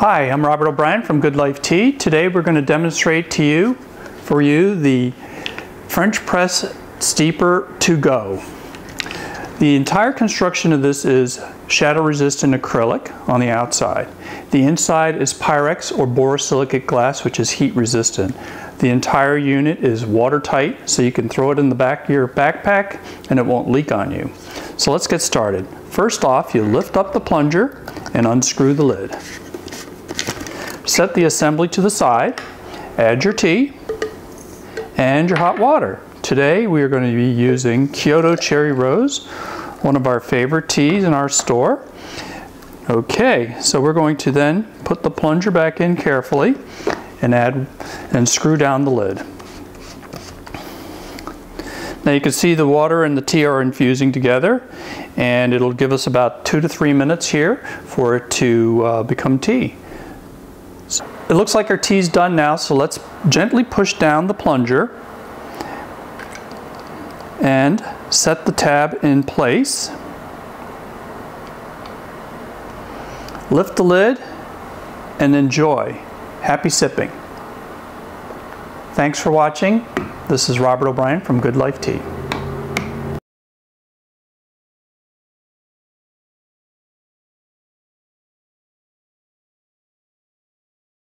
Hi, I'm Robert O'Brien from Good Life Tea. Today we're going to demonstrate to you, for you, the French press steeper to go. The entire construction of this is shatter resistant acrylic on the outside. The inside is Pyrex or borosilicate glass which is heat resistant. The entire unit is watertight so you can throw it in the back of your backpack and it won't leak on you. So let's get started. First off you lift up the plunger and unscrew the lid. Set the assembly to the side, add your tea and your hot water. Today we are going to be using Kyoto Cherry Rose, one of our favorite teas in our store. Okay, so we're going to then put the plunger back in carefully and add and screw down the lid. Now you can see the water and the tea are infusing together and it'll give us about two to three minutes here for it to uh, become tea. It looks like our tea's done now so let's gently push down the plunger and set the tab in place. Lift the lid and enjoy. Happy sipping. Thanks for watching. This is Robert O'Brien from Good Life Tea.